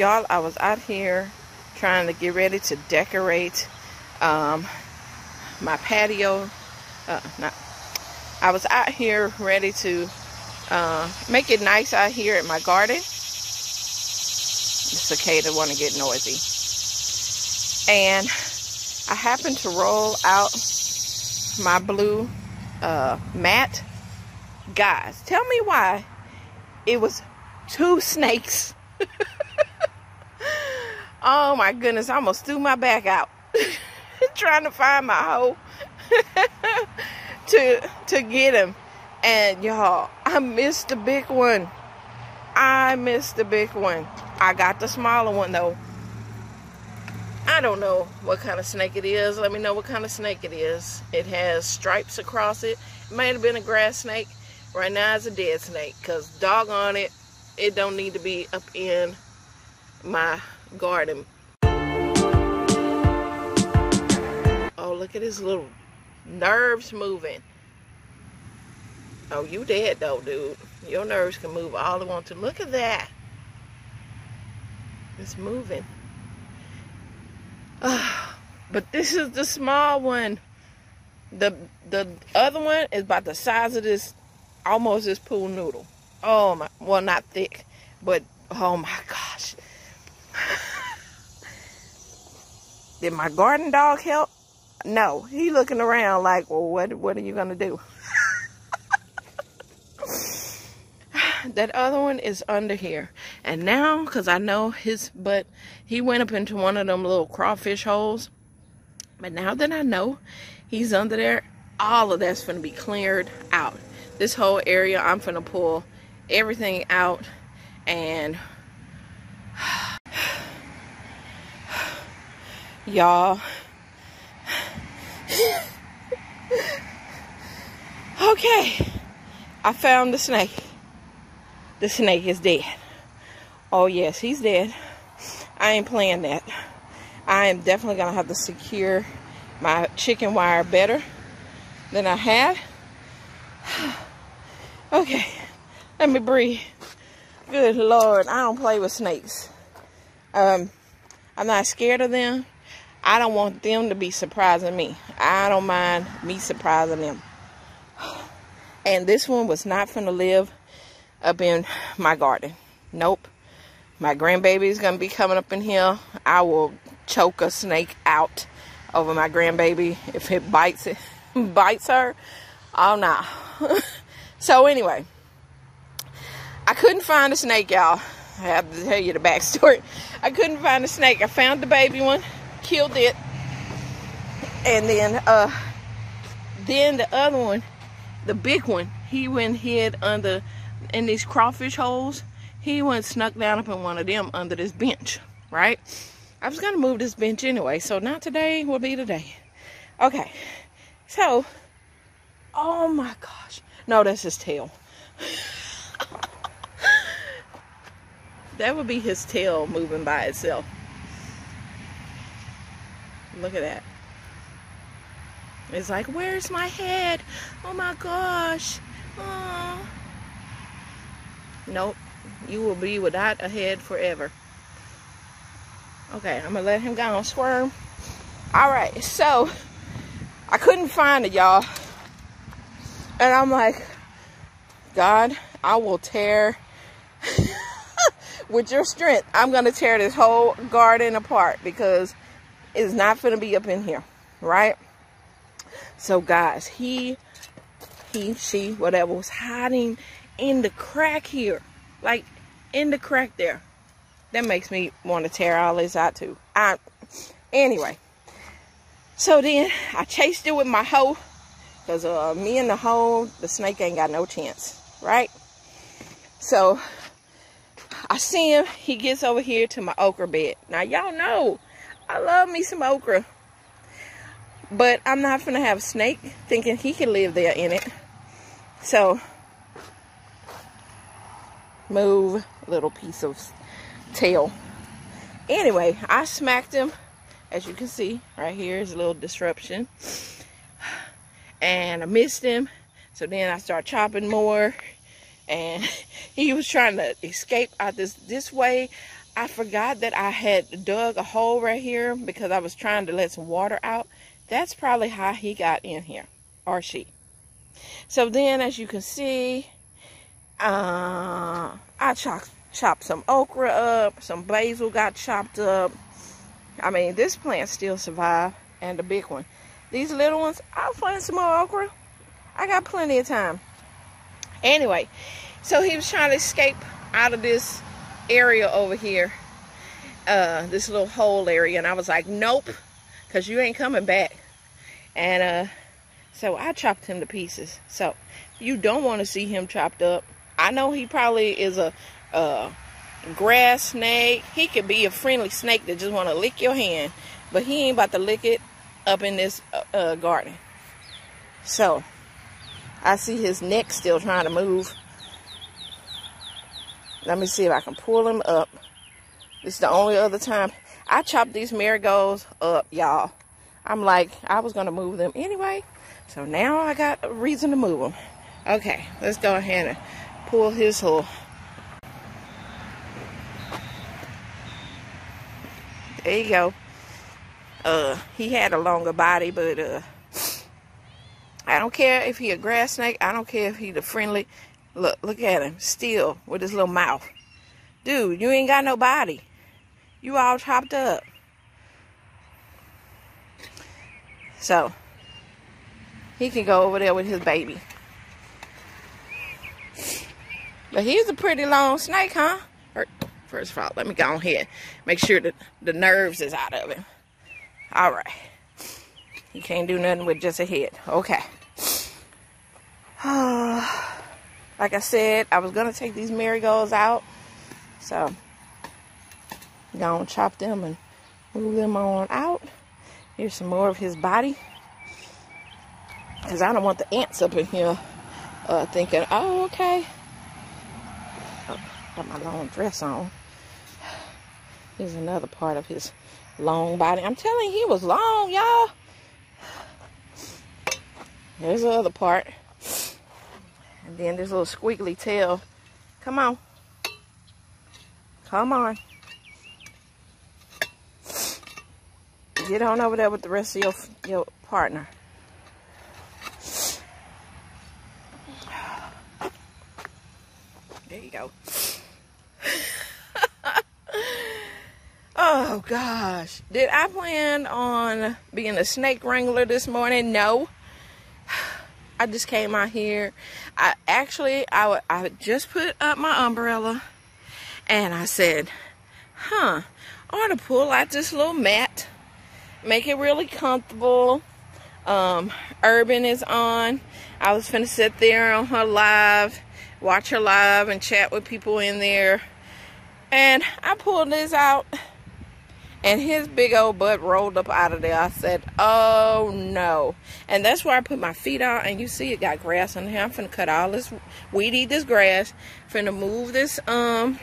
y'all, I was out here trying to get ready to decorate um, my patio. Uh, not, I was out here ready to uh, make it nice out here in my garden. The cicada want to get noisy. And I happened to roll out my blue uh, mat. Guys, tell me why it was two snakes. oh my goodness, I almost threw my back out trying to find my hoe to to get him. And y'all, I missed the big one. I missed the big one. I got the smaller one though. I don't know what kind of snake it is. Let me know what kind of snake it is. It has stripes across it. It might have been a grass snake. Right now it's a dead snake because doggone it, it don't need to be up in my garden. Oh, look at his little nerves moving. Oh, you dead though, dude. Your nerves can move all they want to. Look at that. It's moving. Uh, but this is the small one. The the other one is about the size of this, almost this pool noodle. Oh my, well not thick, but oh my gosh. Did my garden dog help? No, he looking around like, well, what what are you gonna do? that other one is under here. And now, because I know his butt, he went up into one of them little crawfish holes. But now that I know he's under there, all of that's going to be cleared out. This whole area, I'm going to pull everything out and y'all okay I found the snake the snake is dead. Oh, yes, he's dead. I ain't playing that. I am definitely going to have to secure my chicken wire better than I have. okay, let me breathe. Good Lord, I don't play with snakes. Um, I'm not scared of them. I don't want them to be surprising me. I don't mind me surprising them. And this one was not to live up in my garden. Nope. My grandbaby is going to be coming up in here. I will choke a snake out over my grandbaby if it bites it bites her. Oh no. so anyway, I couldn't find a snake, y'all. I have to tell you the backstory. I couldn't find a snake. I found the baby one, killed it, and then uh, then the other one, the big one, he went hid under in these crawfish holes, he went snuck down up in one of them under this bench, right? I was going to move this bench anyway, so not today will be today. Okay, so, oh my gosh. No, that's his tail. that would be his tail moving by itself. Look at that. It's like, where's my head? Oh my gosh. Oh. Nope. You will be without a head forever. Okay, I'm gonna let him go and squirm. Alright, so I couldn't find it, y'all. And I'm like, God, I will tear with your strength. I'm gonna tear this whole garden apart because it's not gonna be up in here, right? So guys, he, he, she, whatever was hiding in the crack here. Like, in the crack there. That makes me want to tear all this out too. I, anyway. So then, I chased it with my hoe. Because uh, me and the hoe, the snake ain't got no chance. Right? So, I see him. He gets over here to my okra bed. Now, y'all know, I love me some okra. But I'm not going to have a snake thinking he can live there in it. So, move little piece of tail. Anyway i smacked him. As you can see right here is a little disruption. And i missed him. So then i start chopping more. And he was trying to escape out this this way I forgot that I had dug a hole right here because I was trying to let some water out. That's probably how he got in here, or she. So then, as you can see, uh, I chopped, chopped some okra up, some basil got chopped up. I mean, this plant still survived, and the big one. These little ones, I'll plant some more okra. I got plenty of time. Anyway, so he was trying to escape out of this area over here, uh, this little hole area, and I was like, nope, because you ain't coming back. And uh, so I chopped him to pieces. So you don't want to see him chopped up. I know he probably is a, grass snake. He could be a friendly snake that just want to lick your hand, but he ain't about to lick it up in this uh, uh, garden. So I see his neck still trying to move. Let me see if I can pull him up. This is the only other time. I chopped these marigolds up, y'all. I'm like, I was going to move them anyway. So now I got a reason to move them. Okay, let's go ahead and pull his hole. There you go. Uh, he had a longer body, but uh, I don't care if he a grass snake. I don't care if he the friendly. Look, look at him, still with his little mouth. Dude, you ain't got no body. You all chopped up. So, he can go over there with his baby. But he's a pretty long snake, huh? Er, first of all, let me go on here. Make sure that the nerves is out of him. All right. You can't do nothing with just a head. Okay. Ah. Like I said, I was going to take these marigolds out. So, gonna chop them and move them on out. Here's some more of his body. Because I don't want the ants up in here uh, thinking, oh, okay. Oh, got my long dress on. Here's another part of his long body. I'm telling you, he was long, y'all. There's the other part. And then this little squiggly tail. Come on. Come on. Get on over there with the rest of your, your partner. There you go. oh gosh. Did I plan on being a snake wrangler this morning? No. I just came out here. I actually I I just put up my umbrella and I said, "Huh, I want to pull out this little mat, make it really comfortable." Um, Urban is on. I was finna sit there on her live, watch her live, and chat with people in there. And I pulled this out and his big old butt rolled up out of there. I said, oh no. And that's where I put my feet out. And you see it got grass on here. I'm finna cut all this, weed eat this grass. Finna move this, um,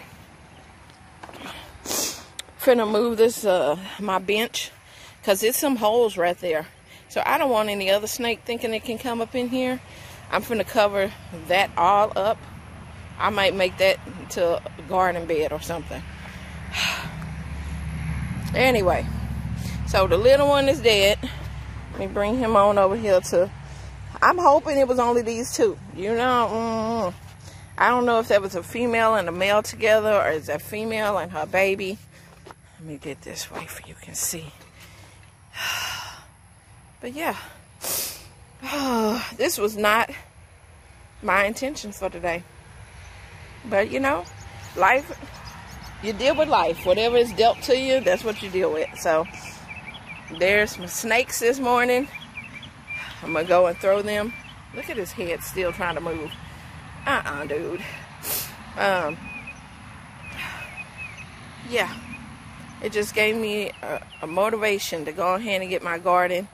finna move this, uh, my bench. Because it's some holes right there. So I don't want any other snake thinking it can come up in here. I'm finna cover that all up. I might make that to a garden bed or something. Anyway, so the little one is dead. Let me bring him on over here to. I'm hoping it was only these two. You know, mm, I don't know if that was a female and a male together or is that female and her baby. Let me get this way for you can see. But yeah, this was not my intention for today. But you know, life you deal with life. Whatever is dealt to you, that's what you deal with. So there's some snakes this morning. I'm gonna go and throw them. Look at his head still trying to move. Uh-uh, dude. Um, yeah, it just gave me a, a motivation to go ahead and get my garden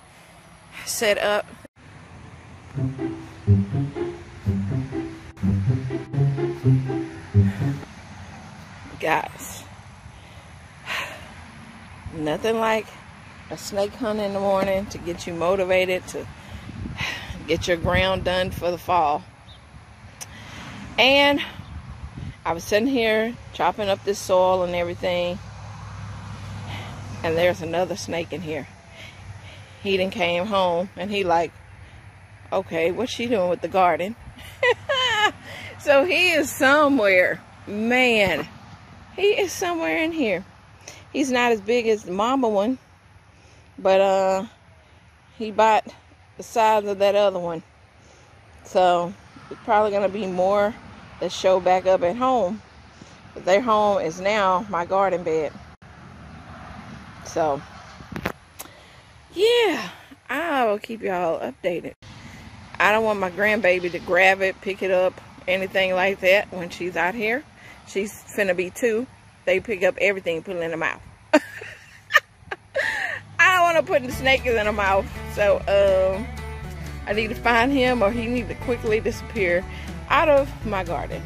set up. Guys, nothing like a snake hunt in the morning to get you motivated to get your ground done for the fall. And I was sitting here chopping up this soil and everything. And there's another snake in here. He then came home and he like, okay, what's she doing with the garden? so he is somewhere. Man, he is somewhere in here. He's not as big as the mama one, but uh, he bought the size of that other one. So it's probably going to be more that show back up at home. But their home is now my garden bed. So, yeah, I will keep y'all updated. I don't want my grandbaby to grab it, pick it up, anything like that when she's out here. She's finna be two. They pick up everything, put it in the mouth. I don't want to put the snake in the mouth. So, um, I need to find him or he need to quickly disappear out of my garden.